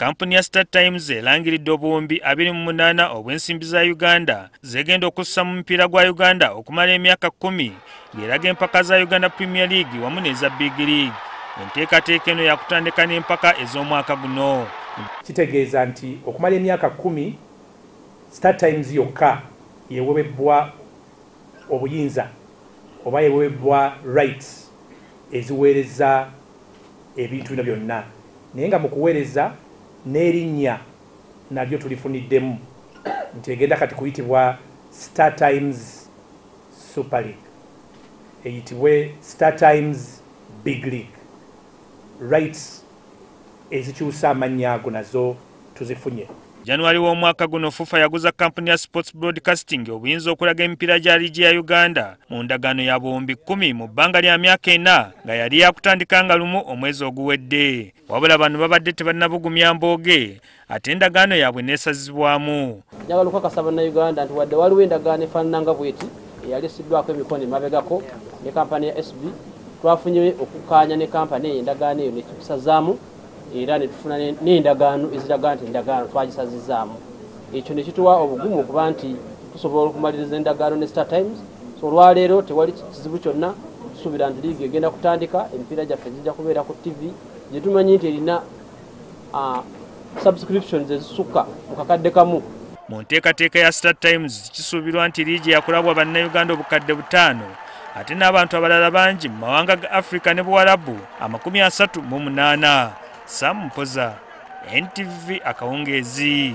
kampuni ya star times erangiridde obuwumbi 28 obw'ensimbi za uganda zegenda okussa mu mupiira gwa uganda okumala emyaka 1 ng'eraga empaka za uganda premier league wamu n'eza big league. Enteekateeka eno yakutandika n'empaka ez'omwaka guno. Kitegeeza nti okumala emyaka 1 star times yokka yewebebwa obuyinza oba yewebebwa rights eziweereza ebintu bino byonna. Naye nga mu kuweereza n'erinnya nalyo tulifuniddemu nti egenda kati kuyitibwa star times super league. Eyitibwe star times big league. Rights ezikyusa amannya ago nazo tuzifunye januwali w'omwaka guno fufa yaguza kampuni ya sports broadcasting obuyinza okulaga emipiira gya liigi ya uganda mu ndagaano ya buwumbi 1 mu bbanga lya myaka ena nga yali yakutandika nga lumu omwezi oguwedde. Wabula bano babadde tebannabugumya mbooge ate endagaano yaabwe neesazibwamu. Njagala okukakasa bannayuganda nti wadde waliwo endagaano efaanananga bweti eyali esiddwako emikono emabegako ne kampani ya sb twafunye okukaanya ne kampani eyo endagaano eyo nekikusazaamu era netufuna n'endagaano eziraga nti endagaano twagisazizaamu ekyo nekituwa obugumu okuba nti tusobola okumaliriza endagaano ne star times so olwaleero tewali kizibu kyonna tusuubira nti liigi egenda kutandika emipiira gyaffe gijja kubeera ku tv gyetumanyi nti erina subscriptions ezisukka mu kakadde kamu. Mu nteekateeka ya star times kisuubirwa nti liigi yakulabwa bannayuganda obukadde butaano ate n'abantu abalala bangi mu mawanga ga afirika ne buwalabu amakumi asatu mu munaana sam mpoza. Ntv akawungeezi